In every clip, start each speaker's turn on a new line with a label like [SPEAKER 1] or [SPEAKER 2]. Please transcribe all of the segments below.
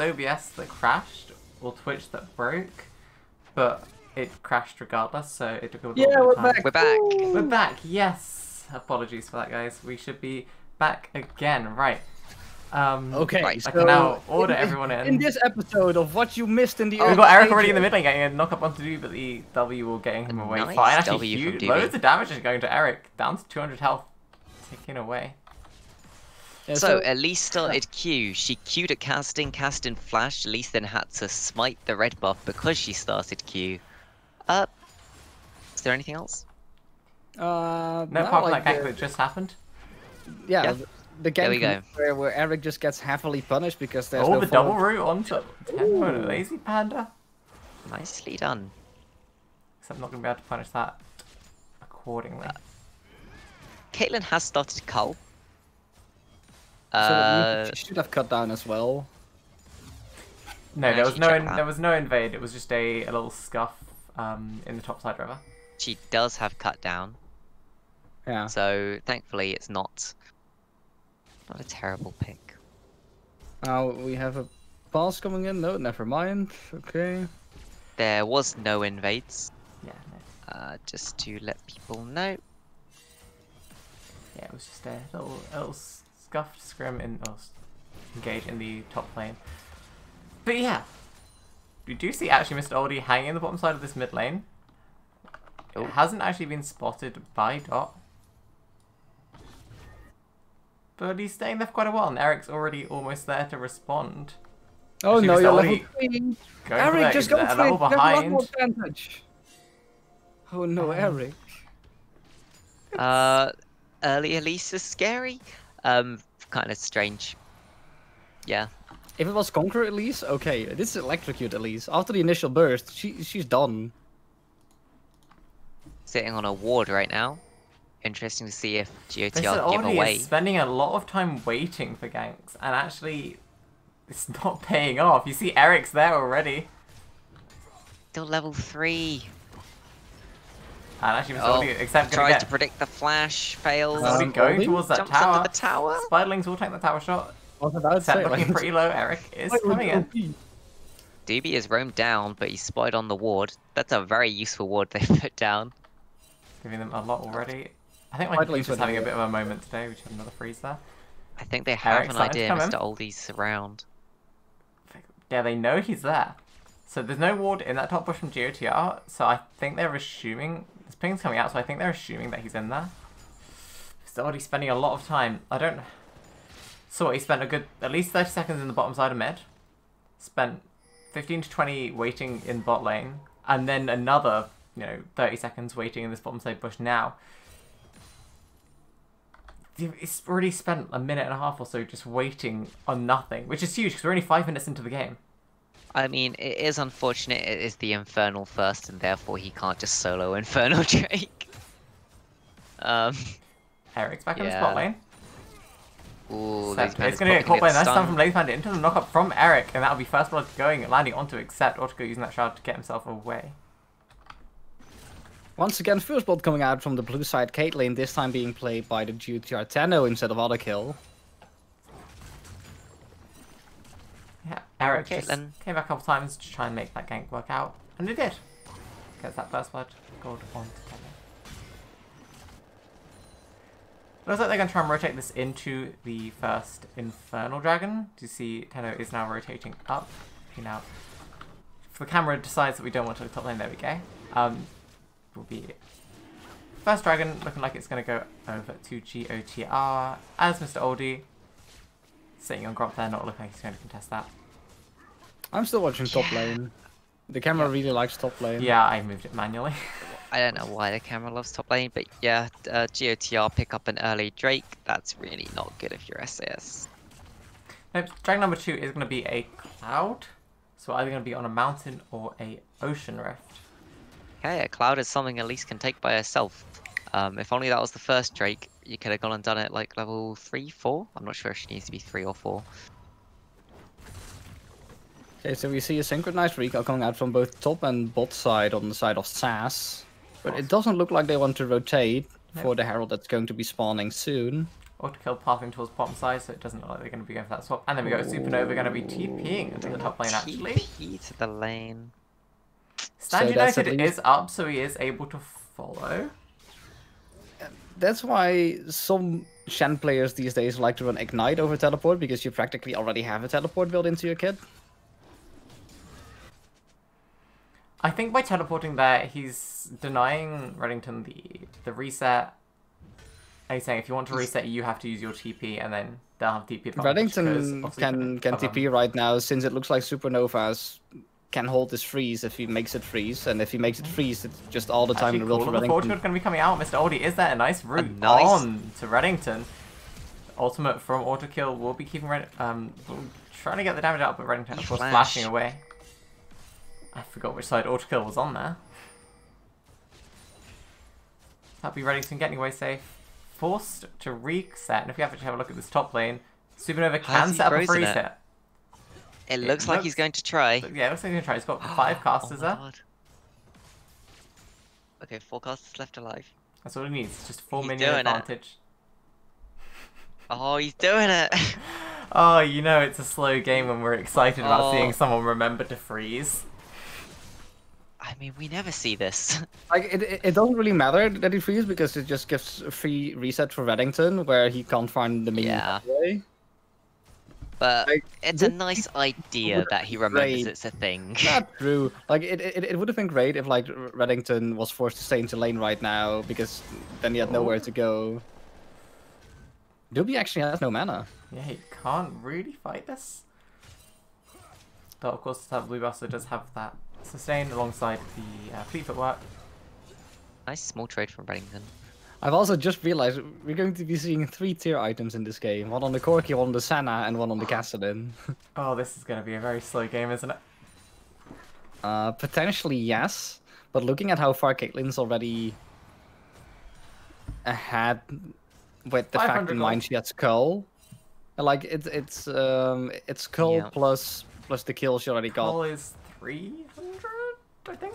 [SPEAKER 1] OBS that crashed or Twitch that broke, but it crashed regardless, so it took a little
[SPEAKER 2] Yeah,
[SPEAKER 1] bit of
[SPEAKER 2] we're
[SPEAKER 1] time.
[SPEAKER 2] back.
[SPEAKER 3] We're back.
[SPEAKER 1] We're back, yes. Apologies for that, guys. We should be back again, right? Um,
[SPEAKER 2] Okay,
[SPEAKER 3] Right.
[SPEAKER 1] I
[SPEAKER 2] so
[SPEAKER 1] can now order
[SPEAKER 2] in,
[SPEAKER 1] everyone in.
[SPEAKER 2] in this episode of what you missed in the.
[SPEAKER 1] Oh, we've got Eric already in the mid lane getting a knock up onto Dude, but the W will getting him away
[SPEAKER 3] nice
[SPEAKER 1] fine. Actually,
[SPEAKER 3] W
[SPEAKER 1] huge,
[SPEAKER 3] Doobie.
[SPEAKER 1] loads of damage is going to Eric. Down to 200 health. Ticking away.
[SPEAKER 2] Yeah,
[SPEAKER 3] So Elise started Q. She queued at casting, casting flash. Elise then had to smite the red buff because she started Q. Uh, is there anything else?
[SPEAKER 2] uh,
[SPEAKER 1] No,
[SPEAKER 2] now,
[SPEAKER 1] apart from
[SPEAKER 2] like,
[SPEAKER 1] that
[SPEAKER 2] the-
[SPEAKER 1] that just happened.
[SPEAKER 2] yeah,
[SPEAKER 3] Yeah.
[SPEAKER 2] the- the
[SPEAKER 3] There we go.
[SPEAKER 2] where, where Eric just gets heavily punished because there's
[SPEAKER 1] oh,
[SPEAKER 2] no
[SPEAKER 1] the
[SPEAKER 2] follow-
[SPEAKER 1] double root onto Tempo a Lazy Panda.
[SPEAKER 3] Nicely done.
[SPEAKER 1] Except I'm not going to be able to punish that accordingly.
[SPEAKER 3] Caitlyn has started Cull.
[SPEAKER 2] So
[SPEAKER 3] Uh,
[SPEAKER 2] means she should have cut down as well.
[SPEAKER 1] no, there was no in, there was no invade. It was just a, a little scuff um, in the top side river.
[SPEAKER 3] she does have cut down,
[SPEAKER 2] Yeah.
[SPEAKER 3] so thankfully it's not not a terrible pick.
[SPEAKER 2] Now we have a pass coming in. No, never mind. Okay.
[SPEAKER 3] There was no invades,
[SPEAKER 1] Yeah, no.
[SPEAKER 3] uh, just to let people know.
[SPEAKER 1] Yeah, it was just a little, a little s- scuffed scrim in, or engage in the top lane. But yeah, we do see actually Mr. Oldie hanging in the bottom side of this mid lane. It
[SPEAKER 3] Oh.
[SPEAKER 1] hasn't actually been spotted by Dot. But he's staying there for quite a while, and Eric's already almost there to respond.
[SPEAKER 2] Oh
[SPEAKER 1] Actually,
[SPEAKER 2] no,
[SPEAKER 1] Mr.
[SPEAKER 2] you're level three. Eric,
[SPEAKER 1] that,
[SPEAKER 2] just
[SPEAKER 1] he's
[SPEAKER 2] go
[SPEAKER 1] a
[SPEAKER 2] for
[SPEAKER 1] level
[SPEAKER 2] it. You have
[SPEAKER 1] behind.
[SPEAKER 2] level advantage. Oh no, Eric.
[SPEAKER 3] Uh, early Elise is scary. Um, kind of strange. Yeah,
[SPEAKER 2] If it was Conquer Elise, okay. This is Electrocute Elise. After the initial burst, she she's done.
[SPEAKER 3] sitting on a ward right now. Interesting to see if
[SPEAKER 1] Mr.
[SPEAKER 3] GOTR give
[SPEAKER 1] Oldie
[SPEAKER 3] away.
[SPEAKER 1] is spending a lot of time waiting for ganks, and actually, it's not paying off. You see Eric's there already.
[SPEAKER 3] Still level three.
[SPEAKER 1] And actually, Mr.
[SPEAKER 3] Oh,
[SPEAKER 1] Oldie, except gonna
[SPEAKER 3] tries
[SPEAKER 1] get
[SPEAKER 3] to predict the flash, fails.
[SPEAKER 1] Mr. Oldie
[SPEAKER 2] Um,
[SPEAKER 1] going
[SPEAKER 2] Oldie
[SPEAKER 1] towards that tower.
[SPEAKER 3] the tower.
[SPEAKER 1] Spiderlings will take the tower shot.
[SPEAKER 2] I was about to
[SPEAKER 1] Except
[SPEAKER 2] say,
[SPEAKER 1] looking
[SPEAKER 2] like,
[SPEAKER 1] pretty low. Eric is
[SPEAKER 2] why
[SPEAKER 1] coming in.
[SPEAKER 2] OP?
[SPEAKER 3] Doobie is roamed down, but he's spotted on the ward. That's a very useful ward they put down.
[SPEAKER 1] Giving them a lot already. I think my
[SPEAKER 2] Spiderlings
[SPEAKER 1] computer's
[SPEAKER 2] went
[SPEAKER 1] having a bit of a moment today. We just had another freeze there.
[SPEAKER 3] I think they have
[SPEAKER 1] Eric's
[SPEAKER 3] an
[SPEAKER 1] starting to
[SPEAKER 3] idea
[SPEAKER 1] come in.
[SPEAKER 3] Mr. Oldie's around.
[SPEAKER 1] Yeah, they know he's there. So there's no ward in that top bush from GOTR. So I think they're assuming. Ping's coming out, so I think they're assuming that he's in there. He's already spending a lot of time. I don't. So he spent a good at least 30 seconds in the bottom side of mid. Spent 15 to 20 waiting in bot lane, and then another, you know, 30 seconds waiting in this bottom side bush now. He's already spent a minute and a half or so just waiting on nothing, which is huge because we're only five minutes into the game.
[SPEAKER 3] I mean, it is unfortunate it is the Infernal first, and therefore he can't just solo Infernal Drake. Um,
[SPEAKER 1] Eric's back in the spot lane.
[SPEAKER 3] ooh,
[SPEAKER 1] Set.
[SPEAKER 3] these man
[SPEAKER 1] It's going to get caught by a
[SPEAKER 3] gonna
[SPEAKER 1] nice
[SPEAKER 3] stun.
[SPEAKER 1] stun from Lazy Panda into the knockup from Eric, and that'll be first blood going, landing onto accept. Ortigo using that shroud to get himself away.
[SPEAKER 2] Once again, first blood coming out from the blue side Caitlyn, this time being played by the GTR Tenno instead of Otherkill.
[SPEAKER 1] Yeah, Eric
[SPEAKER 3] Okay,
[SPEAKER 1] just
[SPEAKER 3] then.
[SPEAKER 1] came back a couple times to try and make that gank work out, and it did. Gets that first blood gold on to Tenno. Looks like they're going to try and rotate this into the first Infernal Dragon. Do you see Tenno is now rotating up? He now, if the camera decides that we don't want to the top lane, there we go. Um, will be first dragon looking like it's going to go over to GOTR as Mr. Oldie sitting on Gromp there, not looking like he's going to contest that.
[SPEAKER 2] I'm still watching top
[SPEAKER 3] Yeah.
[SPEAKER 2] lane. The camera
[SPEAKER 1] Yeah.
[SPEAKER 2] really likes top lane.
[SPEAKER 1] Yeah, I moved it manually.
[SPEAKER 3] I don't know why the camera loves top lane, but yeah, uh, GOTR pick up an early Drake. That's really not good if you're SAS.
[SPEAKER 1] Nope, dragon number two is going to be a cloud. So either going to be on a mountain or a ocean rift.
[SPEAKER 3] Okay, a cloud is something Elise can take by herself. Um, if only that was the first Drake, you could have gone and done it like level 3, 4? I'm not sure if she needs to be 3 or 4.
[SPEAKER 2] Okay, so we see a synchronized recall coming out from both top and bot side on the side of SAS. But it doesn't look like they want to rotate for the Herald that's going to be spawning soon.
[SPEAKER 1] Auto kill pathing towards bottom side, so it doesn't look like they're going to be going for that swap. And then we got Supernova going to be TPing into the top lane actually.
[SPEAKER 3] TP to the lane.
[SPEAKER 1] Stand
[SPEAKER 2] So
[SPEAKER 1] United
[SPEAKER 2] least-
[SPEAKER 1] is up, so he is able to follow.
[SPEAKER 2] That's why some Shen players these days like to run Ignite over Teleport, because you practically already have a Teleport built into your kit.
[SPEAKER 1] I think by teleporting there, he's denying Reddington the the reset. And he's saying if you want to reset, you have to use your TP, and then they'll have TP advantage.
[SPEAKER 2] Reddington can, can TP right now, since it looks like Supernovas can hold this freeze if he makes it freeze, and if he makes it freeze, it's just all the time
[SPEAKER 1] Actually,
[SPEAKER 2] in the world
[SPEAKER 1] cool.
[SPEAKER 2] for
[SPEAKER 1] The Fortune
[SPEAKER 2] Reddington.
[SPEAKER 1] going to be coming out. Mr. Oldie, is that a nice route
[SPEAKER 3] nice-
[SPEAKER 1] on to Reddington? Ultimate from auto kill will be keeping Red um trying to get the damage out, but Reddington of course
[SPEAKER 3] flash.
[SPEAKER 1] flashing away. I forgot which side auto kill was on there. Happy Reddington getting away safe. Forced to reset, and if you have to have a look at this top lane, Supernova can set up a
[SPEAKER 3] frozen
[SPEAKER 1] freeze
[SPEAKER 3] it?
[SPEAKER 1] hit.
[SPEAKER 3] It
[SPEAKER 1] It
[SPEAKER 3] looks like he's going to try.
[SPEAKER 1] Yeah, it looks like he's gonna try. He's got five casters
[SPEAKER 3] oh
[SPEAKER 1] there.
[SPEAKER 3] Okay, four casters left alive.
[SPEAKER 1] That's all he needs. Just four
[SPEAKER 3] He's
[SPEAKER 1] minion
[SPEAKER 3] doing it.
[SPEAKER 1] advantage.
[SPEAKER 3] Oh, he's doing it.
[SPEAKER 1] Oh, you know it's a slow game when we're excited about
[SPEAKER 3] Oh.
[SPEAKER 1] seeing someone remember to freeze.
[SPEAKER 3] I mean, we never see this.
[SPEAKER 2] Like it, it, it doesn't really matter that he frees because it just gives a free reset for Reddington where he can't find the minion
[SPEAKER 3] Yeah.
[SPEAKER 2] anyway.
[SPEAKER 3] But
[SPEAKER 2] Like,
[SPEAKER 3] it's a nice idea that he remembers
[SPEAKER 2] great.
[SPEAKER 3] it's a thing.
[SPEAKER 2] Not true. Like it, it, it would have been great if like Reddington was forced to stay into lane right now because then he had nowhere to go. Doobie actually has no mana.
[SPEAKER 1] Yeah, he can't really fight this. But of course, that Blue Buster does have that sustain alongside the uh, fleet footwork.
[SPEAKER 3] nice small trade from Reddington.
[SPEAKER 2] I've also just realized we're going to be seeing three tear items in this game. One on the Corki, one on the Senna, and one on the Kassadin.
[SPEAKER 1] Oh, this is going to be a very slow game, isn't it?
[SPEAKER 2] Uh, potentially yes, but looking at how far Caitlyn's already ahead with the fact in mind she had Cull, like it's it's um it's Cull
[SPEAKER 3] Yeah.
[SPEAKER 2] plus plus the kill she already got.
[SPEAKER 1] Cull is 300, I think?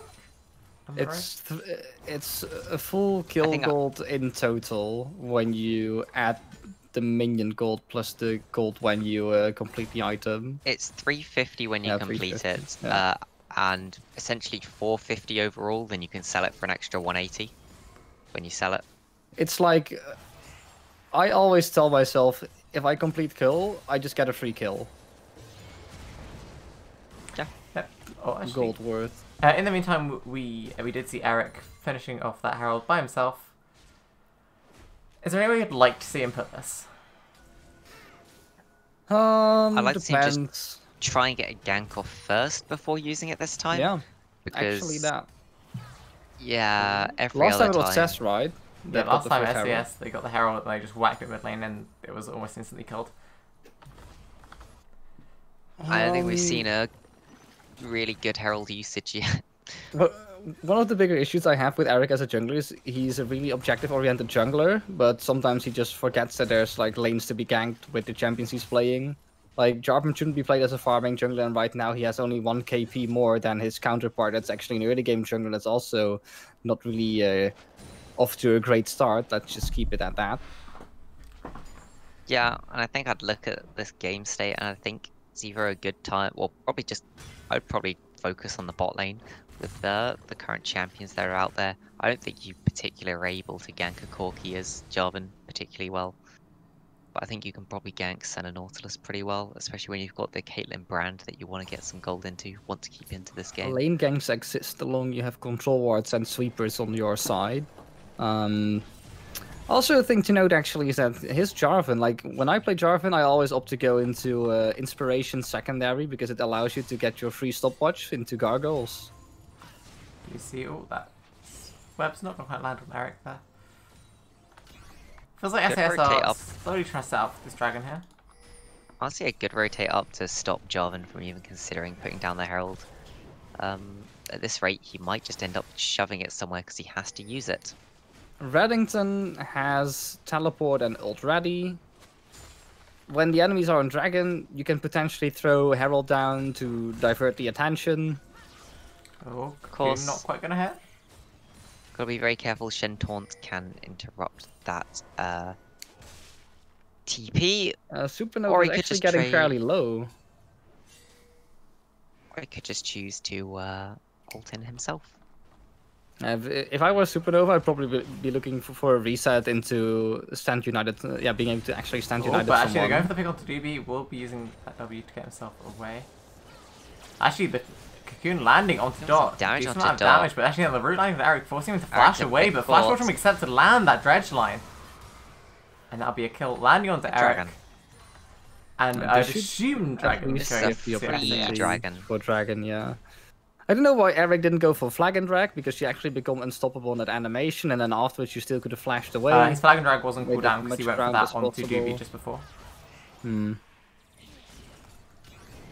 [SPEAKER 1] Am I
[SPEAKER 2] It's th- it's a full kill
[SPEAKER 3] think I-
[SPEAKER 2] gold in total when you add the minion gold plus the gold when you uh, complete the item.
[SPEAKER 3] It's 350 when you
[SPEAKER 2] Yeah,
[SPEAKER 3] complete it,
[SPEAKER 2] yeah.
[SPEAKER 3] uh, and essentially 450 overall. Then you can sell it for an extra 180 when you sell it.
[SPEAKER 2] It's like uh, I always tell myself if I complete kill, I just get a free kill.
[SPEAKER 1] Yep. Oh, actually,
[SPEAKER 2] Gold worth.
[SPEAKER 1] Uh, in the meantime, we we did see Eric finishing off that Herald by himself. Is there any way you'd like to see him put this?
[SPEAKER 2] Um, I'd
[SPEAKER 3] like to see him just- Try and get a gank off first before using it this time.
[SPEAKER 2] Yeah,
[SPEAKER 3] because
[SPEAKER 2] actually that.
[SPEAKER 3] yeah, every
[SPEAKER 2] Last
[SPEAKER 3] other
[SPEAKER 2] time it was
[SPEAKER 3] time.
[SPEAKER 2] Cess, right?
[SPEAKER 1] Yeah, last
[SPEAKER 2] the
[SPEAKER 1] time
[SPEAKER 2] first Herald.
[SPEAKER 1] SES, they got the Herald and they just whacked it mid lane and it was almost instantly killed.
[SPEAKER 3] I don't think we've
[SPEAKER 2] Um,
[SPEAKER 3] seen a really good herald usage yet.
[SPEAKER 2] But one of the bigger issues I have with Eric as a jungler is he's a really objective-oriented jungler, but sometimes he just forgets that there's like lanes to be ganked with the champions he's playing. Like Jarvan shouldn't be played as a farming jungler, and right now he has only one KP more than his counterpart. That's actually an early game jungler. That's also not really uh, off to a great start. Let's just keep it at that.
[SPEAKER 3] Yeah, and I think I'd look at this game state and I think it's either a good time, well, probably just, I'd probably focus on the bot lane with the, the current champions that are out there. I don't think you particularly are able to gank a Corki as Jarvan particularly well. But I think you can probably gank Senna Nautilus pretty well, especially when you've got the Caitlyn brand that you want to get some gold into, want to keep into this game.
[SPEAKER 2] Lane ganks exist along you have control wards and sweepers on your side. Um, also, a thing to note actually is that his Jarvan, like when I play Jarvan, I always opt to go into uh, Inspiration Secondary because it allows you to get your free stopwatch into Gargoyles.
[SPEAKER 1] You see, all that web's not going to quite land on Eric there. Feels like
[SPEAKER 3] Good
[SPEAKER 1] SAS
[SPEAKER 3] rotate
[SPEAKER 1] are
[SPEAKER 3] up.
[SPEAKER 1] slowly trying to set up this dragon here.
[SPEAKER 3] Honestly, a good rotate up to stop Jarvan from even considering putting down the Herald. Um, at this rate, he might just end up shoving it somewhere because he has to use it.
[SPEAKER 2] Reddington has teleport and ult ready. When the enemies are on dragon, you can potentially throw Herald down to divert the attention.
[SPEAKER 1] Oh, of
[SPEAKER 3] course.
[SPEAKER 1] not quite going to hit.
[SPEAKER 3] Gotta be very careful. Shen Taunt can interrupt that uh, TP,
[SPEAKER 2] Uh,
[SPEAKER 3] Or
[SPEAKER 2] Supernova
[SPEAKER 3] he
[SPEAKER 2] is actually getting
[SPEAKER 3] trade-
[SPEAKER 2] fairly low.
[SPEAKER 3] or he could just choose to uh, ult in himself.
[SPEAKER 2] Uh, if- if I was Supernova, I'd probably be- be looking for, for a reset into Stand United. uh, yeah, being able to actually Stand
[SPEAKER 1] Oh,
[SPEAKER 2] United.
[SPEAKER 1] but actually, they're going
[SPEAKER 2] someone.
[SPEAKER 1] for the pick on Doobie. Will be using that W to get himself away. Actually, the cocoon landing onto
[SPEAKER 3] Doing
[SPEAKER 1] Dot.
[SPEAKER 3] damage onto Dot.
[SPEAKER 1] damage, but actually on the root line of Eric, forcing him to flash
[SPEAKER 3] a
[SPEAKER 1] away. But Flash
[SPEAKER 3] thought.
[SPEAKER 1] Ultram accepts to land that dredge line. And that'll be a kill. Landing onto Eric.
[SPEAKER 3] Dragon.
[SPEAKER 1] And
[SPEAKER 2] Uh, they
[SPEAKER 1] the
[SPEAKER 2] should
[SPEAKER 1] Shun
[SPEAKER 2] At
[SPEAKER 1] Dragon.
[SPEAKER 2] least
[SPEAKER 3] This
[SPEAKER 1] going
[SPEAKER 3] is
[SPEAKER 2] give
[SPEAKER 3] a
[SPEAKER 2] the
[SPEAKER 1] to
[SPEAKER 3] free dragon.
[SPEAKER 2] For Dragon, yeah. I don't know why Eric didn't go for Flag and Drag, because she actually become unstoppable in that animation, and then afterwards you still could have flashed away.
[SPEAKER 1] Uh, his flag and drag wasn't
[SPEAKER 2] Made
[SPEAKER 1] cooldown
[SPEAKER 2] as
[SPEAKER 1] because he
[SPEAKER 2] much
[SPEAKER 1] went for
[SPEAKER 2] ground
[SPEAKER 1] that
[SPEAKER 2] as
[SPEAKER 1] onto Doobie just before.
[SPEAKER 2] Hmm.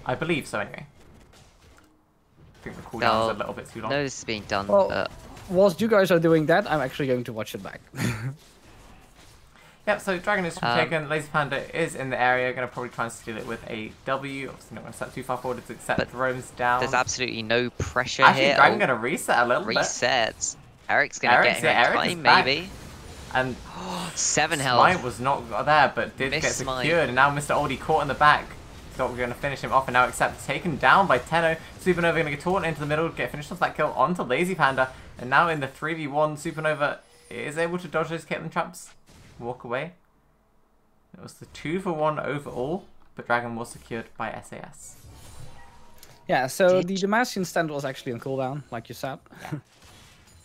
[SPEAKER 1] I believe so, anyway. I think the cooldown's
[SPEAKER 3] No,
[SPEAKER 1] a little bit too long.
[SPEAKER 3] No, this is being done,
[SPEAKER 2] Well-
[SPEAKER 3] but
[SPEAKER 2] Whilst you guys are doing that, I'm actually going to watch it back.
[SPEAKER 1] Yep, so Dragon is
[SPEAKER 3] Um,
[SPEAKER 1] taken. Lazy Panda is in the area. Going to probably try and steal it with a W. Obviously, not to step too far forward to accept drones down.
[SPEAKER 3] there's absolutely no pressure
[SPEAKER 1] Actually,
[SPEAKER 3] here.
[SPEAKER 1] Dragon
[SPEAKER 3] Oh,
[SPEAKER 1] going to reset a little bit.
[SPEAKER 3] resets. Eric's gonna
[SPEAKER 1] Eric's-
[SPEAKER 3] get him
[SPEAKER 1] yeah, Eric
[SPEAKER 3] time, maybe.
[SPEAKER 1] And
[SPEAKER 3] Seven
[SPEAKER 1] Smite
[SPEAKER 3] health.
[SPEAKER 1] was not there, but did
[SPEAKER 3] Missed
[SPEAKER 1] get
[SPEAKER 3] Smite.
[SPEAKER 1] secured. And now Mr. Oldie caught in the back. Thought we were going to finish him off, and now accept taken down by Tenno. Supernova going to get torn into the middle, get finished off that kill onto Lazy Panda. And now in the 3v1, Supernova is able to dodge those Caitlyn traps, walk away. It was the 2 for 1 overall, but Dragon was secured by SAS.
[SPEAKER 2] yeah, so
[SPEAKER 3] Did
[SPEAKER 2] the
[SPEAKER 3] you-
[SPEAKER 2] Demacian stand was actually on cooldown, like you said.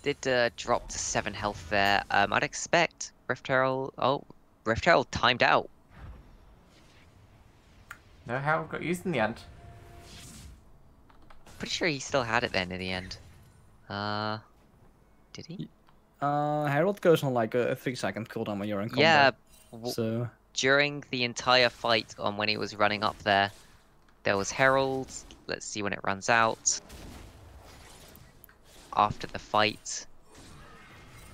[SPEAKER 3] Did uh, drop to seven health there. Um, I'd expect Rift Herald. Oh, Rift Herald timed out.
[SPEAKER 1] No Herald got used in the end.
[SPEAKER 3] Pretty sure he still had it then in the end. Uh, did he?
[SPEAKER 2] Uh, Herald goes on like a three second cooldown when you're in
[SPEAKER 3] Yeah.
[SPEAKER 2] combat.
[SPEAKER 3] w-
[SPEAKER 2] So
[SPEAKER 3] during the entire fight on when he was running up there, there was Herald. Let's see when it runs out. After the fight.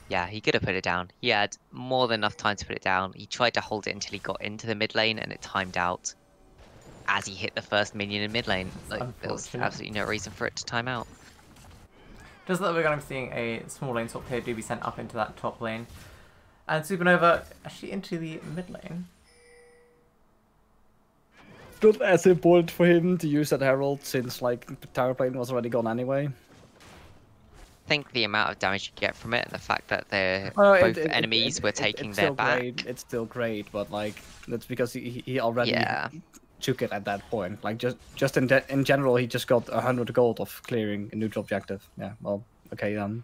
[SPEAKER 3] Yeah, he could have put it down. He had more than enough time to put it down. He tried to hold it until he got into the mid lane and it timed out as he hit the first minion in mid lane. Like, there was absolutely no reason for it to time out.
[SPEAKER 1] Does look like we're going to be seeing a small lane swap here do be sent up into that top lane. And Supernova actually into the mid lane.
[SPEAKER 2] not as important for him to use that Herald since like the tower plane was already gone anyway.
[SPEAKER 3] I think the amount of damage you get from it and the fact that they're
[SPEAKER 2] Uh,
[SPEAKER 3] both
[SPEAKER 2] it- it-
[SPEAKER 3] enemies
[SPEAKER 2] it-
[SPEAKER 3] were taking
[SPEAKER 2] it's
[SPEAKER 3] their back.
[SPEAKER 2] Great. It's still great, but like that's because he he already
[SPEAKER 3] Yeah.
[SPEAKER 2] Took it at that point. Like just just in de- in general, he just got a hundred gold of clearing a neutral objective. Yeah, well, okay, um,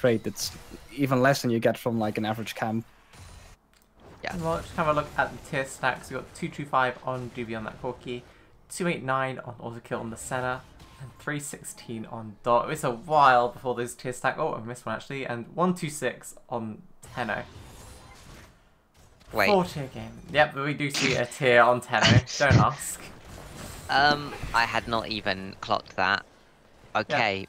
[SPEAKER 2] great. It's even less than you get from like an average camp.
[SPEAKER 3] Yeah.
[SPEAKER 1] Well, just have a look at the tear stacks. We've got 225 on Doobie on that Corki, 289 on Autokill on the Senna, and 316 on Dot. It's a while before those tear stack. Oh, I missed one actually. And 126 on Tenno.
[SPEAKER 3] Wait,
[SPEAKER 1] Four tear game. Yep, but we do see a tear on Tenno. Don't ask.
[SPEAKER 3] um, I had not even clocked that. Okay.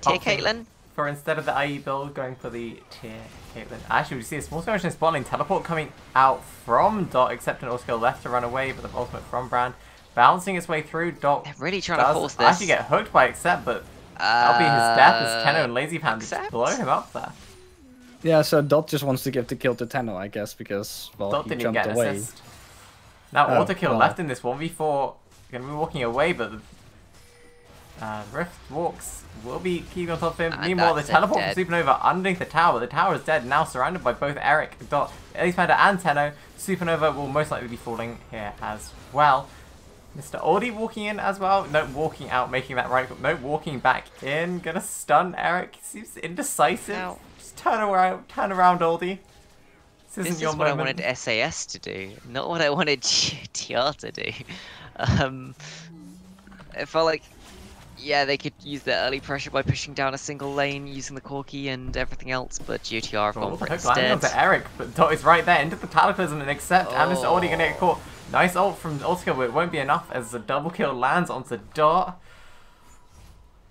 [SPEAKER 3] Tear
[SPEAKER 1] Okay.
[SPEAKER 3] Caitlyn?
[SPEAKER 1] For instead of the IE build, going for the tear Caitlyn. Actually, we see a small skirmish in spawning. Teleport coming out from Dot, except an Autokill left to run away, but the ultimate from Brand. Balancing its way through, Dot
[SPEAKER 3] They're really trying to force this.
[SPEAKER 1] actually get hooked by Accept, but that'll be his death as Tenno and Lazy Panda just blow him up there.
[SPEAKER 2] Yeah, so Dot just wants to give the kill to Tenno, I guess, because well
[SPEAKER 1] Dot
[SPEAKER 2] he
[SPEAKER 1] didn't
[SPEAKER 2] jumped
[SPEAKER 1] get
[SPEAKER 2] away.
[SPEAKER 1] assist. Now
[SPEAKER 2] Oh,
[SPEAKER 1] auto kill
[SPEAKER 2] well.
[SPEAKER 1] left in this 1v4. Gonna be walking away, but the uh, Rift walks will be keeping on top of him.
[SPEAKER 3] And
[SPEAKER 1] Meanwhile, the teleport
[SPEAKER 3] dead.
[SPEAKER 1] from Supernova underneath the tower. The tower is dead, now surrounded by both Eric, Dot, Elise Panda, and Tenno. Supernova will most likely be falling here as well. Mr. Oldie walking in as well. No, walking out, making that right. No, walking back in. Gonna stun Eric. Seems indecisive.
[SPEAKER 3] Now-
[SPEAKER 1] Just turn around, turn around, Oldie. This isn't
[SPEAKER 3] This is what I wanted SAS to do, not what I wanted TR to do. Um, it felt like, yeah, they could use their early pressure by pushing down a single lane using the Corki and everything else, but GTR have
[SPEAKER 1] Oh,
[SPEAKER 3] gone for it instead.
[SPEAKER 1] onto Eric, but Dot is right there into the Cataclysm and accept, and Mr. Oldie gonna get caught. Nice ult from Autokill, but it won't be enough as the double kill lands onto Dot.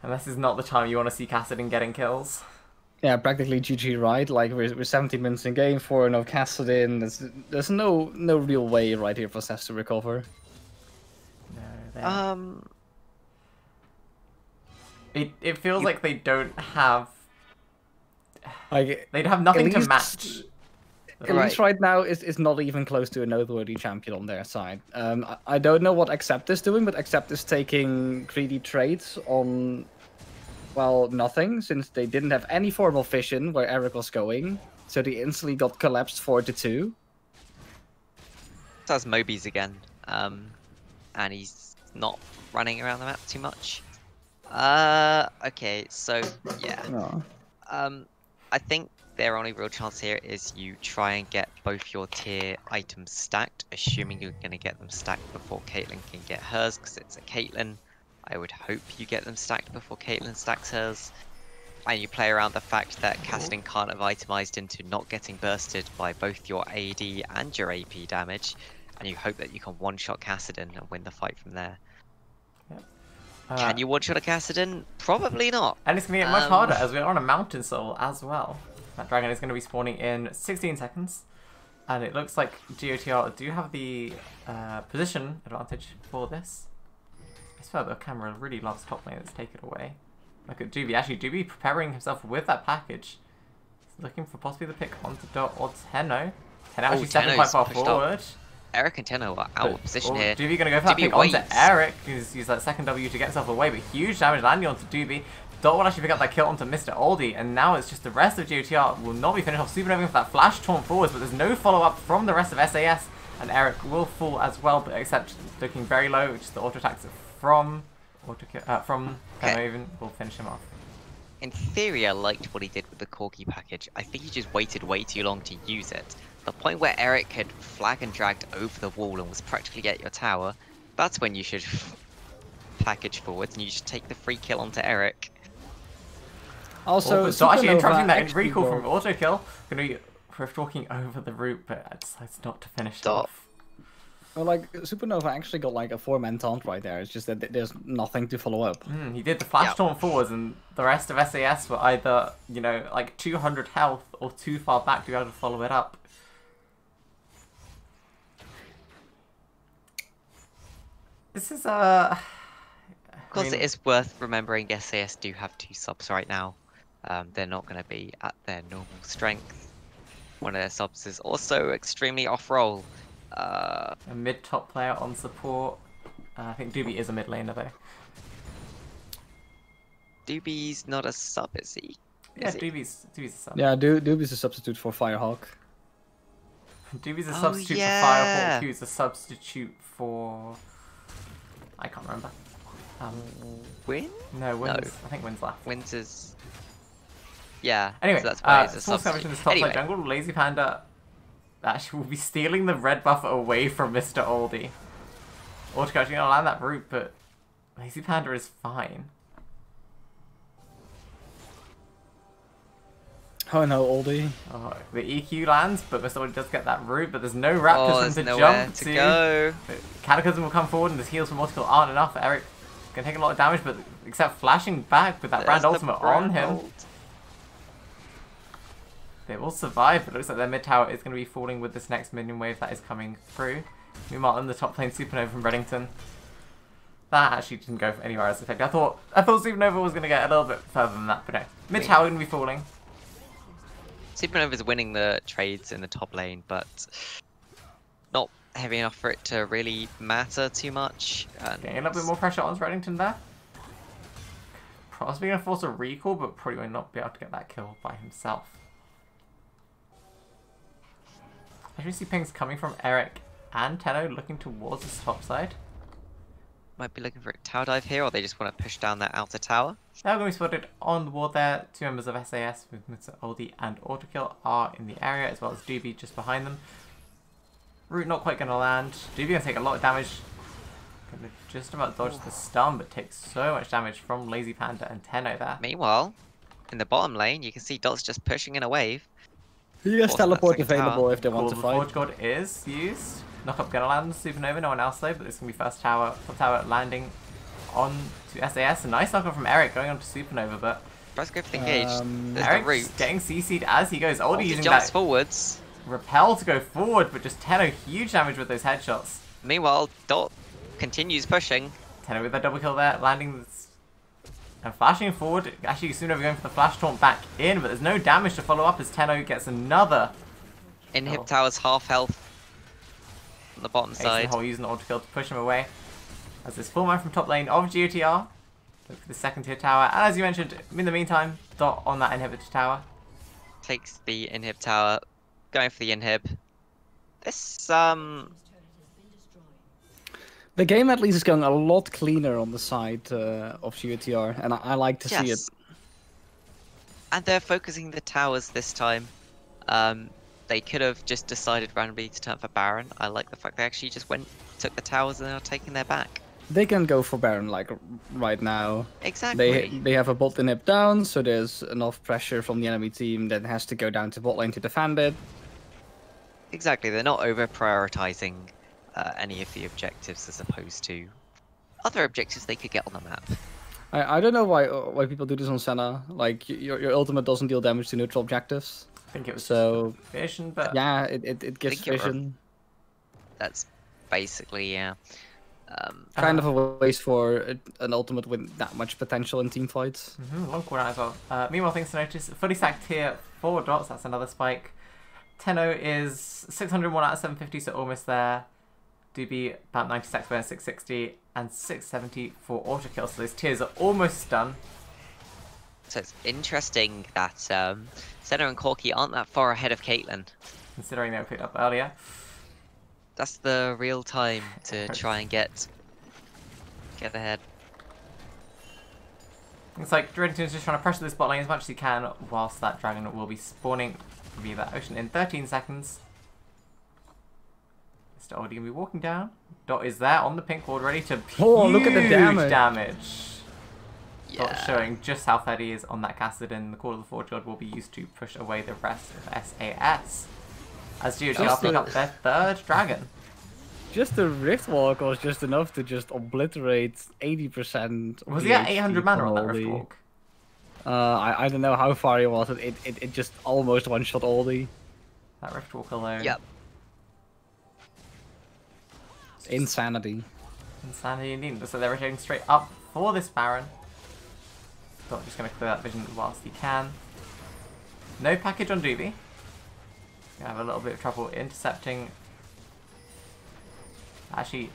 [SPEAKER 1] And this is not the time you want to see Kassadin getting kills.
[SPEAKER 2] Yeah, practically GG right. Like we're, we're 17 minutes in game, four no casted in. There's, there's no no real way right here for Seth to recover.
[SPEAKER 1] No, they-
[SPEAKER 3] Um,
[SPEAKER 1] it, it feels like they don't have...
[SPEAKER 2] Like
[SPEAKER 1] They'd have nothing to
[SPEAKER 2] least-
[SPEAKER 1] match.
[SPEAKER 2] Elise right now is, is not even close to a noteworthy champion on their side. Um, I, I don't know what Accept is doing, but Accept is taking greedy trades on, well, nothing, since they didn't have any formal vision where Eric was going. So they instantly got collapsed 4 to 2.
[SPEAKER 3] That's Moby's again. Um, and he's not running around the map too much. Uh, okay, so, yeah.
[SPEAKER 2] No.
[SPEAKER 3] Um, I think their only real chance here is you try and get both your tear items stacked, assuming you're going to get them stacked before Caitlyn can get hers, because it's a Caitlyn. I would hope you get them stacked before Caitlyn stacks hers. And you play around the fact that Kassadin can't have itemized into not getting bursted by both your AD and your AP damage, and you hope that you can one-shot Kassadin and win the fight from there.
[SPEAKER 1] Uh,
[SPEAKER 3] Can you one-shot a Kassadin? Probably not.
[SPEAKER 1] And it's going to get much
[SPEAKER 3] Um,
[SPEAKER 1] harder as we're on a mountain soul as well. That dragon is going to be spawning in 16 seconds. And it looks like GOTR do have the uh, position advantage for this. Swear the camera really loves top lane. Let's take it away. Look at Doobie. Actually, Doobie preparing himself with that package. He's looking for possibly the pick onto Dot or Tenno. Tenno actually stepping quite far
[SPEAKER 3] pushed up.
[SPEAKER 1] forward.
[SPEAKER 3] Eric and Tenno are out of position
[SPEAKER 1] Oh,
[SPEAKER 3] here.
[SPEAKER 1] Doobie gonna go for that
[SPEAKER 3] Doobie
[SPEAKER 1] pick onto
[SPEAKER 3] waits.
[SPEAKER 1] Eric. He's used that second W to get himself away, but huge damage landing onto Doobie. Dot will actually pick up that kill onto Mr. Oldie, and now it's just the rest of GOTR will not be finished off. Supernova for that flash taunt forwards, but there's no follow-up from the rest of SAS, and Eric will fall as well, but except looking very low, which is the auto attacks from auto uh, from
[SPEAKER 3] Okay.
[SPEAKER 1] Tenno will finish him off.
[SPEAKER 3] In theory, I liked what he did with the Corki package. I think he just waited way too long to use it. The point where Eric had flag and dragged over the wall and was practically at your tower, that's when you should package forwards and you should take the free kill onto Eric.
[SPEAKER 2] Also,
[SPEAKER 1] Oh, so actually
[SPEAKER 2] Supernova
[SPEAKER 1] interrupting that
[SPEAKER 2] actually
[SPEAKER 1] recall from
[SPEAKER 2] will-
[SPEAKER 1] auto kill. Gonna be Rift walking over the route, but it decides not to finish
[SPEAKER 3] Stop.
[SPEAKER 1] off.
[SPEAKER 2] Well, like Supernova actually got like a four-man taunt right there. It's just that there's nothing to follow up.
[SPEAKER 1] Mm, he did the flash
[SPEAKER 3] Yeah.
[SPEAKER 1] taunt forwards, and the rest of SAS were either, you know, like 200 health or too far back to be able to follow it up. This is uh,
[SPEAKER 3] Of course, it is worth remembering SAS do have two subs right now. Um, they're not going to be at their normal strength. One of their subs is also extremely off-roll. Uh,
[SPEAKER 1] a mid top player on support. Uh, I think Doobie is a mid laner though.
[SPEAKER 3] Doobie's not a sub, is he?
[SPEAKER 1] Yeah,
[SPEAKER 3] Is he?
[SPEAKER 1] Doobie's Doobie's a sub.
[SPEAKER 2] Yeah, Do Doobie's a substitute for Firehawk.
[SPEAKER 1] Doobie's a
[SPEAKER 3] Oh,
[SPEAKER 1] substitute
[SPEAKER 3] yeah.
[SPEAKER 1] for Firehawk, who's a substitute for. I can't remember. Um,
[SPEAKER 3] Win?
[SPEAKER 1] no, Wins. I think Wins left.
[SPEAKER 3] Wins is. Yeah.
[SPEAKER 1] Anyway,
[SPEAKER 3] so that's why
[SPEAKER 1] uh,
[SPEAKER 3] he's a
[SPEAKER 1] small skirmish
[SPEAKER 3] substitute.
[SPEAKER 1] in this top
[SPEAKER 3] Anyway,
[SPEAKER 1] side jungle. Lazy Panda actually will be stealing the red buff away from Mr. Oldie. Autocat's actually gonna land that route, but Lazy Panda is fine.
[SPEAKER 2] Oh no, oldie.
[SPEAKER 1] Oh, the EQ lands, but Mr. Oldie does get that route, but there's no oh, raptors
[SPEAKER 3] oh,
[SPEAKER 1] for
[SPEAKER 3] there's
[SPEAKER 1] to jump
[SPEAKER 3] to
[SPEAKER 1] to.
[SPEAKER 3] go.
[SPEAKER 1] Cataclysm will come forward and his heals from Multicle aren't enough. Eric can take a lot of damage, but except flashing back with that
[SPEAKER 3] There's
[SPEAKER 1] brand
[SPEAKER 3] the
[SPEAKER 1] ultimate on him,
[SPEAKER 3] ult.
[SPEAKER 1] They will survive. But it looks like their mid tower is going to be falling with this next minion wave that is coming through. Meanwhile, in the top lane, Supernova from Reddington. That actually didn't go anywhere as effective. I thought I thought Supernova was going to get a little bit further than that, but no. Mid tower going to be falling.
[SPEAKER 3] Supernova is winning the trades in the top lane, but not heavy enough for it to really matter too much. And
[SPEAKER 1] Getting a little bit more pressure on Reddington there. Possibly going to force a recall, but probably will not be able to get that kill by himself. I actually see pings coming from Eric and Tenno looking towards the top side.
[SPEAKER 3] might be looking for a tower dive here, or they just want to push down that outer tower.
[SPEAKER 1] They're going to be spotted on the wall there. Two members of SAS with Mr. Oldie and Autokill are in the area, as well as Doobie just behind them. Root not quite going to land. Doobie going to take a lot of damage. Going to just about dodge the stun, but takes so much damage from Lazy Panda and Tenno there.
[SPEAKER 3] Meanwhile, in the bottom lane, you can see Dot's just pushing in a wave.
[SPEAKER 2] He has
[SPEAKER 3] Awesome,
[SPEAKER 2] teleport
[SPEAKER 3] second tower.
[SPEAKER 2] available if they
[SPEAKER 1] Cool,
[SPEAKER 2] want to
[SPEAKER 1] the
[SPEAKER 2] fight.
[SPEAKER 1] Forge God is used. Knockup gonna land Supernova, no one else though, but this is gonna be first tower, top tower landing on to SAS. A nice knockup from Eric going on to Supernova, but
[SPEAKER 3] Let's go for the engage.
[SPEAKER 2] Um,
[SPEAKER 3] There's the root.
[SPEAKER 1] getting CC'd as he goes. Oldie
[SPEAKER 3] He
[SPEAKER 1] using
[SPEAKER 3] jumps
[SPEAKER 1] that
[SPEAKER 3] forwards.
[SPEAKER 1] repel to go forward, but just Tenno huge damage with those headshots.
[SPEAKER 3] Meanwhile, Dot continues pushing.
[SPEAKER 1] Tenno with that double kill there, landing this and flashing forward. Actually, Supernova going for the flash taunt back in, but there's no damage to follow up as Tenno gets another
[SPEAKER 3] Inhib
[SPEAKER 1] Oh.
[SPEAKER 3] tower's half health on the bottom
[SPEAKER 1] Ace
[SPEAKER 3] side.
[SPEAKER 1] hole using the ultra kill to push him away. As this full man from top lane of GOTR. Look for the second tier tower. And as you mentioned, in the meantime, Dot on that inhibitor tower.
[SPEAKER 3] Takes the inhib tower, going for the inhib. This um
[SPEAKER 2] The game at least is going a lot cleaner on the side uh, of GOTR, and I, I like to see it.
[SPEAKER 3] yes. And they're focusing the towers this time. Um they could have just decided randomly to turn for Baron. I like the fact they actually just went took the towers and are taking their back.
[SPEAKER 2] They can go for Baron like right now.
[SPEAKER 3] Exactly.
[SPEAKER 2] They they have a bot inhib down, so there's enough pressure from the enemy team that has to go down to bot lane to defend it.
[SPEAKER 3] Exactly, they're not over prioritizing uh, any of the objectives as opposed to other objectives they could get on the map.
[SPEAKER 2] I, I don't know why uh, why people do this on Senna. Like your your ultimate doesn't deal damage to neutral objectives,
[SPEAKER 1] I think it was
[SPEAKER 2] so
[SPEAKER 1] vision, but
[SPEAKER 2] yeah, it, it, it gives
[SPEAKER 3] think you're right.
[SPEAKER 2] vision.
[SPEAKER 3] That's basically yeah. Um,
[SPEAKER 2] Kind
[SPEAKER 1] Uh,
[SPEAKER 2] of a waste for an ultimate with that much potential in team fights.
[SPEAKER 1] mhm, long cooldown as well. Uh, meanwhile, things to notice: fully stacked here, four dots. That's another spike. Tenno is 601 out of 750, so almost there. DB about 90 stacks for 660 and 670 for auto kill. So those tears are almost done.
[SPEAKER 3] so it's interesting that um, Senna and Corki aren't that far ahead of Caitlyn.
[SPEAKER 1] considering they were picked up earlier.
[SPEAKER 3] That's the real time to try and get get ahead.
[SPEAKER 1] It's like Reddington's just trying to pressure this bot lane as much as he can, whilst that dragon will be spawning via that ocean in 13 seconds. Mr. Oldie gonna be walking down. Dot is there on the pink ward, ready to
[SPEAKER 2] Oh, look at the
[SPEAKER 1] huge
[SPEAKER 2] damage.
[SPEAKER 1] damage. Dot showing just how fed he is on that Kassadin. The Call of the Forge God will be used to push away the rest of SAS. As GOTR
[SPEAKER 2] Just
[SPEAKER 1] pick
[SPEAKER 2] the-
[SPEAKER 1] up their third dragon.
[SPEAKER 2] Just the Rift Walk was just enough to just obliterate 80% of
[SPEAKER 1] Was
[SPEAKER 2] the
[SPEAKER 1] he at 800 mana on that Rift
[SPEAKER 2] Oldie.
[SPEAKER 1] Walk?
[SPEAKER 2] Uh, I, I don't know how far he was. It, it, it just almost one-shot Oldie.
[SPEAKER 1] That Rift Walk alone.
[SPEAKER 3] Yep.
[SPEAKER 2] Insanity.
[SPEAKER 1] Insanity indeed. So they're rotating straight up for this Baron. Dot just going to clear that vision whilst he can. No package on Doobie. Gonna have a little bit of trouble intercepting. Actually,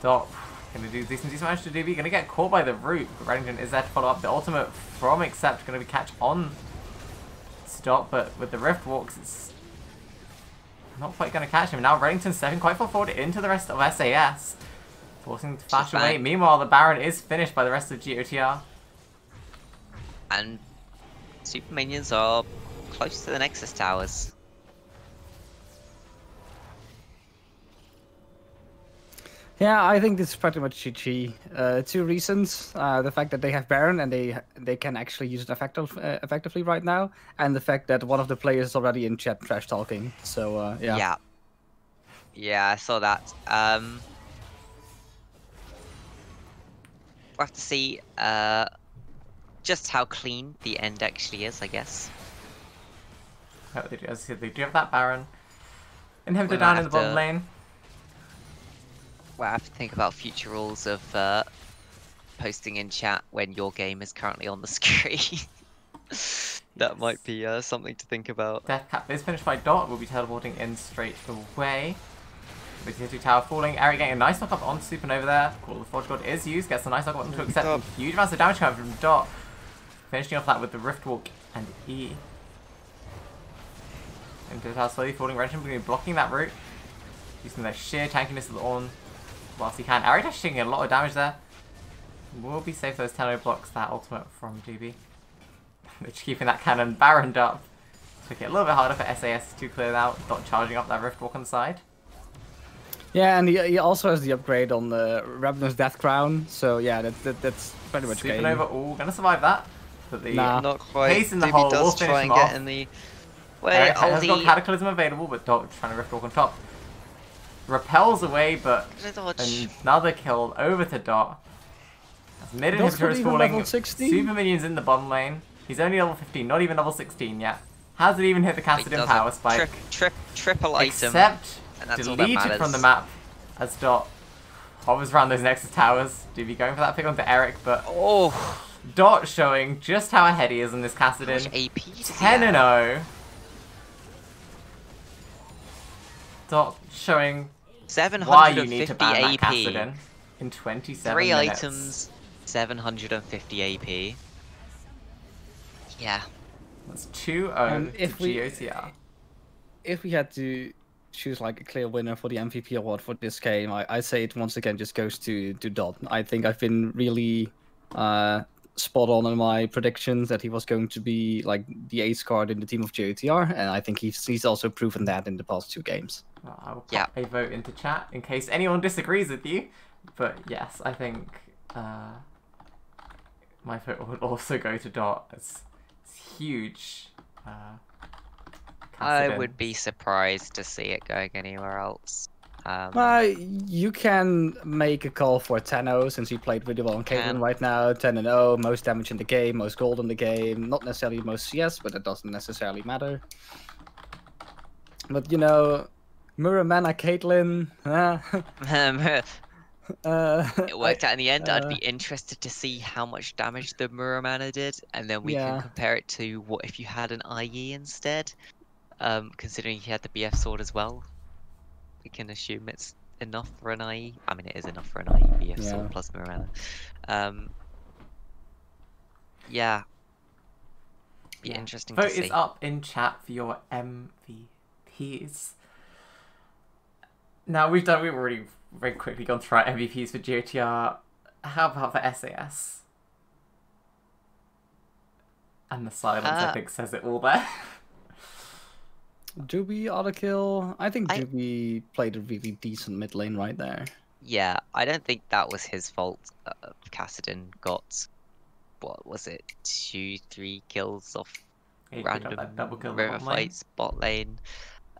[SPEAKER 1] Dot gonna do decent, decent damage to Doobie. Gonna get caught by the root. But Reddington is there to follow up. The ultimate from Accept gonna be catch on Stop, but with the Rift Walks, it's not quite gonna catch him. Now Reddington's stepping quite far forward into the rest of SAS. Forcing to flash away. Meanwhile, the Baron is finished by the rest of GOTR.
[SPEAKER 3] And super minions are close to the Nexus towers.
[SPEAKER 2] Yeah, I think this is pretty much GG. Uh, two reasons: uh, the fact that they have Baron and they they can actually use it effective, uh, effectively right now, and the fact that one of the players is already in chat trash talking. So uh, yeah.
[SPEAKER 3] Yeah. Yeah, I saw that. Um, we'll have to see uh, just how clean the end actually is, I guess.
[SPEAKER 1] They do, as I said, they do have that Baron. Inhibitor
[SPEAKER 3] We'll
[SPEAKER 1] down in the bottom
[SPEAKER 3] to-
[SPEAKER 1] lane.
[SPEAKER 3] We'll have to think about future rules of uh, posting in chat when your game is currently on the screen. that might be uh, something to think about.
[SPEAKER 1] Death Cap is finished by Dot. We'll be teleporting in straight away. With the 2 tower falling. Eric getting a nice knock up on Supernova there. Call the Forge God is used. Gets a nice knock up to accept
[SPEAKER 3] Dot.
[SPEAKER 1] huge amounts of damage coming from Dot. Finishing off that with the Rift Walk and E. Into the tower slowly falling. Wrenching will be blocking that route. Using their sheer tankiness of the Ornn whilst he can. Eric actually taking a lot of damage there. We'll be safe those Tenno blocks that ultimate from GB. They're just keeping that cannon baroned up. Took it a little bit harder for SAS to clear out, not charging up that Rift Walk on the side.
[SPEAKER 2] Yeah, and he, he also has the upgrade on the Rabadon's Deathcrown. So yeah, that, that that's pretty much game.
[SPEAKER 1] Supernova all gonna survive that. But the
[SPEAKER 2] Nah.
[SPEAKER 3] Not quite.
[SPEAKER 1] Pace in the
[SPEAKER 3] Doobie
[SPEAKER 1] hole will
[SPEAKER 3] does
[SPEAKER 1] finish
[SPEAKER 3] try and get
[SPEAKER 1] off.
[SPEAKER 3] in the way.
[SPEAKER 1] Eric has got Cataclysm available, but Dot trying to Rift Walk on top. Repels away, but another kill over to Dot. Mid
[SPEAKER 2] Dot's
[SPEAKER 1] inhibitor
[SPEAKER 2] not
[SPEAKER 1] is
[SPEAKER 2] even
[SPEAKER 1] falling.
[SPEAKER 2] level 16?
[SPEAKER 1] Super minions in the bottom lane. He's only level 15, not even level 16 yet. Hasn't even hit the
[SPEAKER 3] He Kassadin
[SPEAKER 1] power spike.
[SPEAKER 3] Trip, trip, triple item.
[SPEAKER 1] Except
[SPEAKER 3] and that's all that
[SPEAKER 1] deleted from the map as Dot hovers around those Nexus towers. DB going for that pick onto Eric, but
[SPEAKER 3] Oh,
[SPEAKER 1] Dot showing just how ahead he is in this
[SPEAKER 3] how much
[SPEAKER 1] Kassadin.
[SPEAKER 3] AP does he
[SPEAKER 1] 10 and
[SPEAKER 3] have?
[SPEAKER 1] 0. Dot showing why
[SPEAKER 3] 750
[SPEAKER 1] you need to ban that
[SPEAKER 3] AP.
[SPEAKER 1] Kassadin in 27
[SPEAKER 3] Three
[SPEAKER 1] minutes.
[SPEAKER 3] items, 750 AP. Yeah.
[SPEAKER 1] That's 2 0
[SPEAKER 2] Um,
[SPEAKER 1] to
[SPEAKER 2] if we-
[SPEAKER 1] GOTR.
[SPEAKER 2] if we had to choose like a clear winner for the MVP award for this game, I, I say it once again just goes to to Dot. I think I've been really uh, spot on in my predictions that he was going to be like the ace card in the team of GOTR, and I think he's he's also proven that in the past two games.
[SPEAKER 1] Well, I will pop
[SPEAKER 3] Yeah.
[SPEAKER 1] a vote into chat in case anyone disagrees with you. But yes, I think uh, my vote would also go to Dot. It's, it's huge. Uh,
[SPEAKER 3] I would be surprised to see it going anywhere else. Um,
[SPEAKER 2] Uh, you can make a call for 10-0 since he played really well on Caitlyn right now. 10 and 0, most damage in the game, most gold in the game. Not necessarily most CS, but it doesn't necessarily matter. But you know, Muramana Caitlyn, uh, uh,
[SPEAKER 3] it worked out in the end. I'd
[SPEAKER 2] uh,
[SPEAKER 3] be interested to see how much damage the Muramana did, and then we
[SPEAKER 2] Yeah.
[SPEAKER 3] can compare it to what if you had an IE instead. Um, considering he had the BF sword as well, we can assume it's enough for an IE. I mean, it is enough for an IE BF
[SPEAKER 2] Yeah.
[SPEAKER 3] sword plus Muramana. Um, yeah, be
[SPEAKER 1] Yeah.
[SPEAKER 3] interesting
[SPEAKER 1] Vote
[SPEAKER 3] to see.
[SPEAKER 1] is up in chat for your MVPs. Now we've done. We've already very quickly gone through our MVPs for GOTR. How about for SAS? And the silence, I
[SPEAKER 3] Uh,
[SPEAKER 1] think, says it all there.
[SPEAKER 2] Doobie auto kill. I think
[SPEAKER 3] I-
[SPEAKER 2] Doobie played a really decent mid lane right there.
[SPEAKER 3] Yeah, I don't think that was his fault. Uh, Kassadin got, what was it, two, three kills off
[SPEAKER 1] Yeah, you picked up
[SPEAKER 3] random
[SPEAKER 1] double kill
[SPEAKER 3] river
[SPEAKER 1] bottom lane.
[SPEAKER 3] fights, bot lane.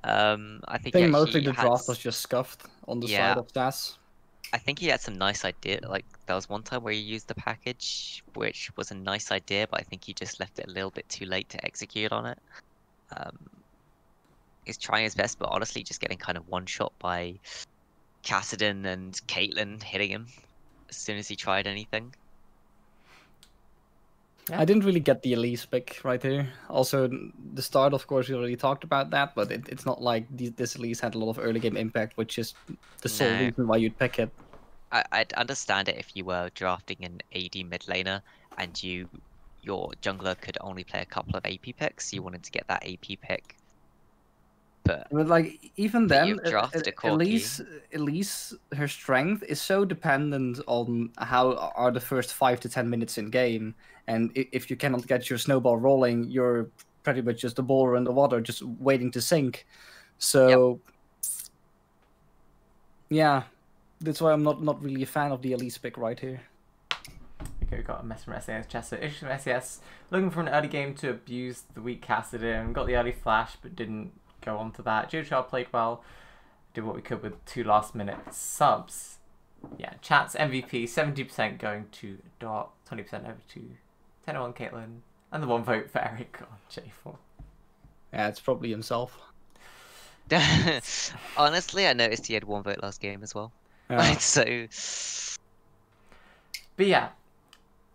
[SPEAKER 3] Um, I
[SPEAKER 2] I
[SPEAKER 3] think,
[SPEAKER 2] think mostly the
[SPEAKER 3] had
[SPEAKER 2] draft
[SPEAKER 3] s-
[SPEAKER 2] was just scuffed on the
[SPEAKER 3] Yeah.
[SPEAKER 2] side of SAS.
[SPEAKER 3] I think he had some nice idea. Like there was one time where he used the package, which was a nice idea, but I think he just left it a little bit too late to execute on it. Um, he's trying his best, but honestly, just getting kind of one shot by Kassadin and Caitlyn hitting him as soon as he tried anything.
[SPEAKER 1] Yeah.
[SPEAKER 2] I didn't really get the Elise pick right here. Also, the start, of course, we already talked about that, but it, it's not like this Elise had a lot of early game impact, which is the sole
[SPEAKER 3] No.
[SPEAKER 2] reason why you'd pick it.
[SPEAKER 3] I, I'd understand it if you were drafting an AD mid laner and you your jungler could only play a couple of AP picks. You wanted to get that AP pick, but
[SPEAKER 2] But like even then,
[SPEAKER 3] you've drafted a
[SPEAKER 2] Elise, Elise, her strength is so dependent on how are the first five to ten minutes in game, and if you cannot get your snowball rolling, you're pretty much just a ball in the water, just waiting to sink. So, yeah, that's why I'm not not really a fan of the Elise pick right here.
[SPEAKER 1] Okay, we got a mess from SAS chat. So issue from SAS looking for an early game to abuse the weak Kassadin. Got the early flash, but didn't go on to that. Jochar played well. Did what we could with two last minute subs. Yeah, chat's MVP, 70% going to Dot, 20% over to Tenno on Caitlyn, and the one vote for Eric on J4.
[SPEAKER 2] Yeah, it's probably himself.
[SPEAKER 3] honestly, I noticed he had one vote last game as well.
[SPEAKER 2] Yeah.
[SPEAKER 3] so
[SPEAKER 1] But yeah,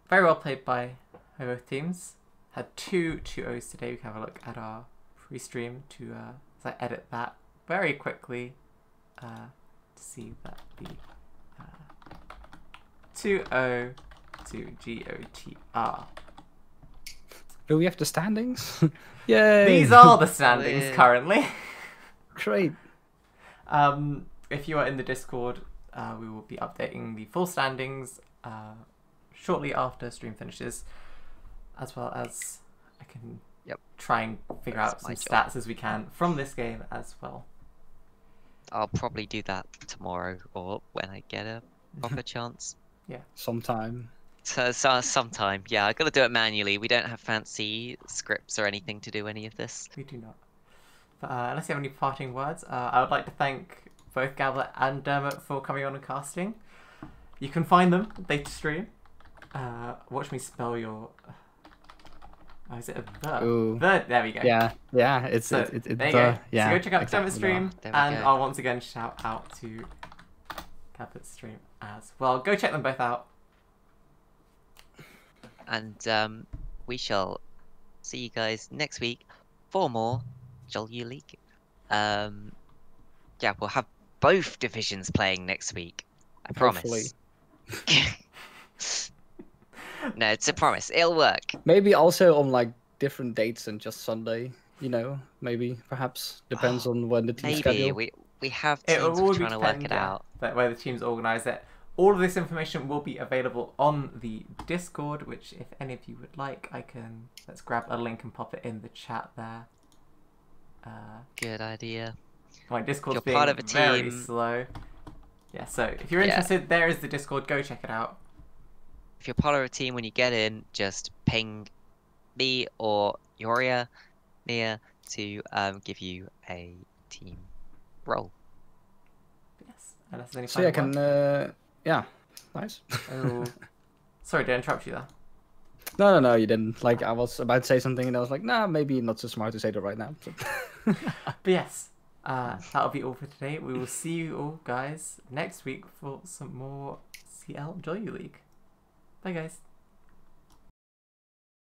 [SPEAKER 1] very well played by by both teams. Had two two O's today. We can have a look at our pre-stream to uh, as I edit that very quickly uh, to see that the uh, two O to G O T R.
[SPEAKER 2] Do we have the standings? Yay!
[SPEAKER 1] These are the standings
[SPEAKER 3] Yeah.
[SPEAKER 1] currently.
[SPEAKER 2] great.
[SPEAKER 1] Um, if you are in the Discord, uh, we will be updating the full standings uh, shortly after stream finishes, as well as I can
[SPEAKER 3] Yep.
[SPEAKER 1] try and figure out some
[SPEAKER 3] job.
[SPEAKER 1] stats as we can from this game as well.
[SPEAKER 3] I'll probably do that tomorrow or when I get a proper chance. Yeah.
[SPEAKER 2] Sometime.
[SPEAKER 3] So, so sometime, yeah, I've gotta do it manually. We don't have fancy scripts or anything to do any of this.
[SPEAKER 1] We do not. But uh, unless you have any parting words, uh, I would like to thank both Gabblit and Dermot for coming on and casting. You can find them later stream. Uh, watch me spell your. Oh, is it a the?
[SPEAKER 2] Ooh.
[SPEAKER 1] The. There we go.
[SPEAKER 2] Yeah, yeah, it's
[SPEAKER 1] So,
[SPEAKER 2] it, it, it's
[SPEAKER 1] there you
[SPEAKER 2] uh,
[SPEAKER 1] go.
[SPEAKER 2] yeah.
[SPEAKER 1] so go check out
[SPEAKER 2] exactly
[SPEAKER 1] Dermot's stream,
[SPEAKER 3] There
[SPEAKER 1] and
[SPEAKER 3] go.
[SPEAKER 1] I'll once again shout out to Gabblit's stream as well. Go check them both out.
[SPEAKER 3] And um, we shall see you guys next week for more Jolly League. Um, yeah, we'll have both divisions playing next week. I
[SPEAKER 2] Hopefully.
[SPEAKER 3] promise. no, it's a promise. It'll work.
[SPEAKER 2] Maybe also on like different dates than just Sunday. You know, maybe perhaps depends
[SPEAKER 3] Oh,
[SPEAKER 2] on when the team
[SPEAKER 3] Maybe
[SPEAKER 2] schedule.
[SPEAKER 3] we we have
[SPEAKER 1] It
[SPEAKER 3] teams
[SPEAKER 1] will
[SPEAKER 3] we're
[SPEAKER 1] all be
[SPEAKER 3] trying to work it out.
[SPEAKER 1] that where the teams organise it. All of this information will be available on the Discord, which if any of you would like, I can let's grab a link and pop it in the chat there. Uh,
[SPEAKER 3] Good idea.
[SPEAKER 1] my Discord's
[SPEAKER 3] You're
[SPEAKER 1] being
[SPEAKER 3] part of a team.
[SPEAKER 1] very
[SPEAKER 3] team.
[SPEAKER 1] slow. Yeah, so if you're
[SPEAKER 3] Yeah.
[SPEAKER 1] interested, there is the Discord. Go check it out.
[SPEAKER 3] If you're part of a team when you get in, just ping me or Ioriaa, Mia to um, give you a team role.
[SPEAKER 1] Yes, unless there's any
[SPEAKER 2] So yeah, I can. Uh, yeah, nice.
[SPEAKER 1] Oh. Sorry, did I interrupt you there?
[SPEAKER 2] No, no, no, you didn't. Like I was about to say something, and I was like, nah, maybe not so smart to say that right now. So-
[SPEAKER 1] But yes, uh, that'll be all for today. We will see you all, guys, next week for some more CL Jolyu League. Bye, guys.